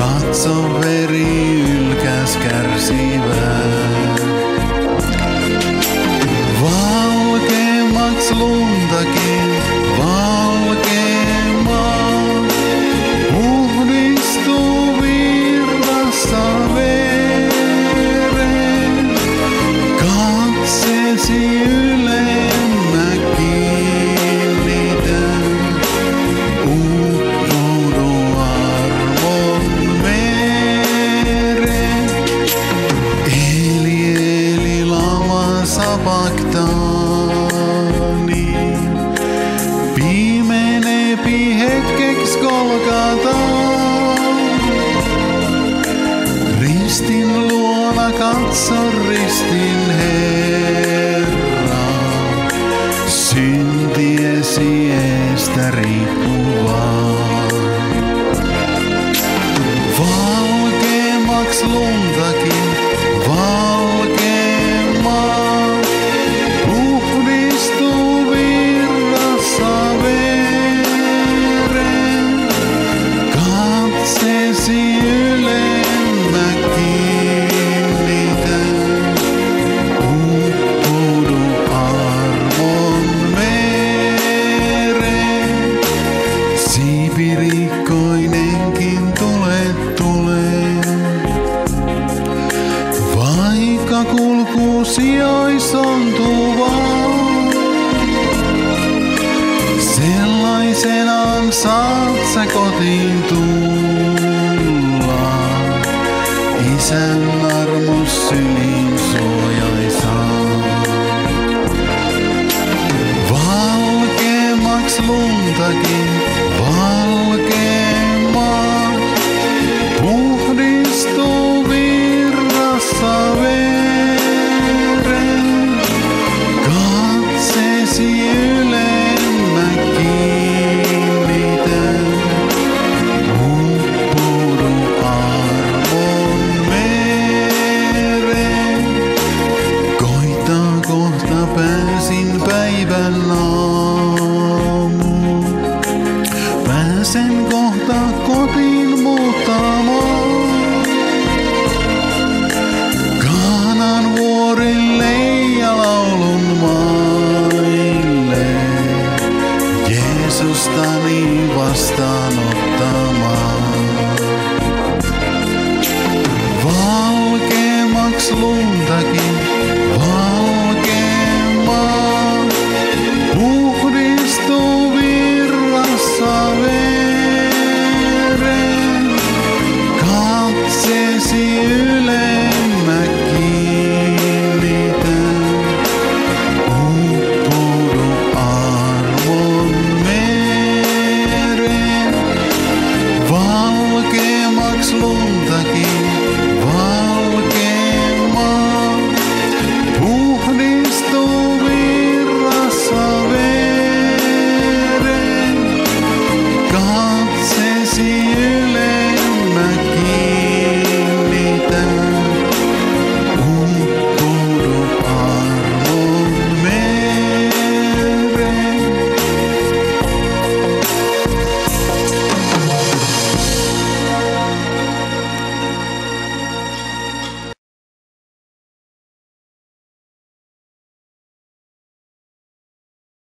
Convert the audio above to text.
Katso veri ylkäs kärsivää. Sabaktani. Pimenepi hetkeks Golgata. Ristin luona katso ristin Herra. Syntiesi eestä riippuvaa. Valkeammaks luntakin, kulku sijois on tuvaa, sellaisenaan saat sä kotiin tulla. Päivän aamuun. Pääsen kohta kotiin muuttamaan. Kaanan vuorille ja laulun maille. Jeesustani vastaanottamaan.